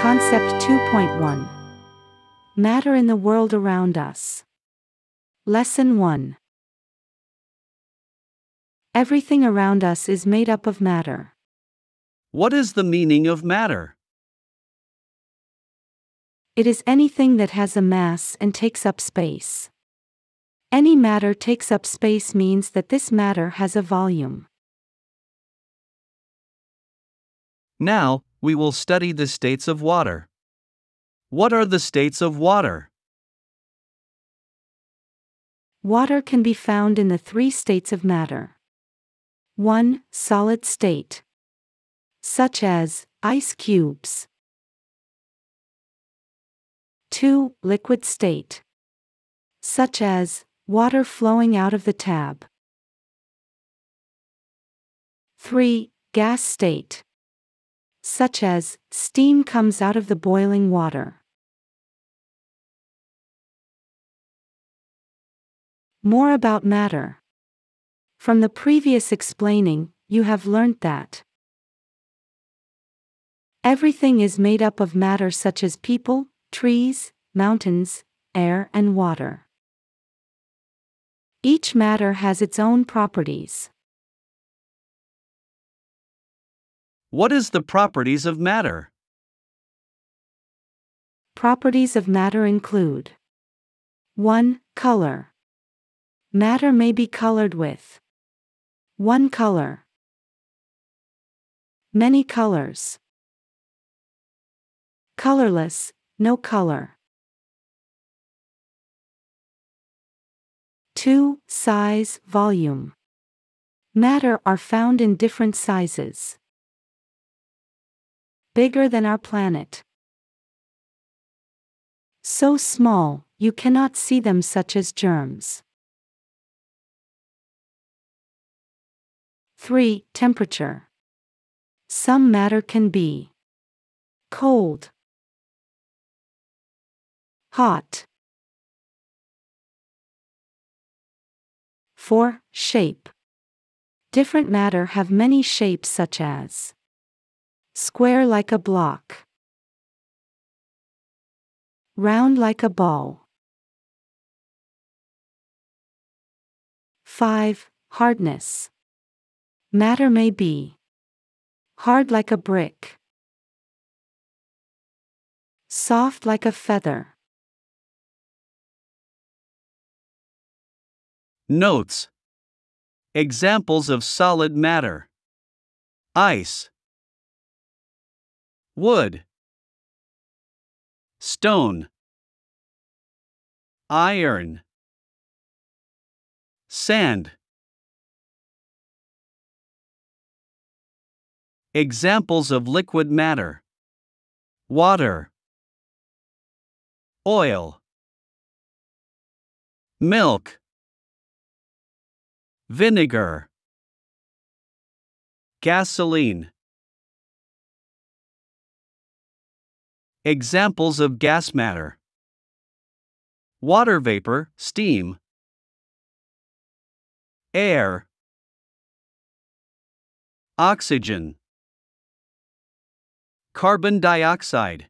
Concept 2.1 Matter in the world around us. Lesson 1 Everything around us is made up of matter. What is the meaning of matter? It is anything that has a mass and takes up space. Any matter takes up space means that this matter has a volume. Now, we will study the states of water. What are the states of water? Water can be found in the three states of matter. 1. Solid state. Such as ice cubes. 2. Liquid state. Such as water flowing out of the tab. 3. Gas state such as, steam comes out of the boiling water. More about matter. From the previous explaining, you have learnt that everything is made up of matter such as people, trees, mountains, air, and water. Each matter has its own properties. What is the properties of matter? Properties of matter include 1. Color. Matter may be colored with one color, many colors, colorless, no color. 2. Size, volume. Matter are found in different sizes bigger than our planet. So small, you cannot see them, such as germs. 3. Temperature. Some matter can be cold, hot. 4. Shape. Different matter have many shapes such as Square like a block. Round like a ball. 5. Hardness. Matter may be hard like a brick, soft like a feather. Notes Examples of solid matter ice wood, stone, iron, sand. Examples of liquid matter. Water, oil, milk, vinegar, gasoline. Examples of gas matter. Water vapor, steam, air, oxygen, carbon dioxide.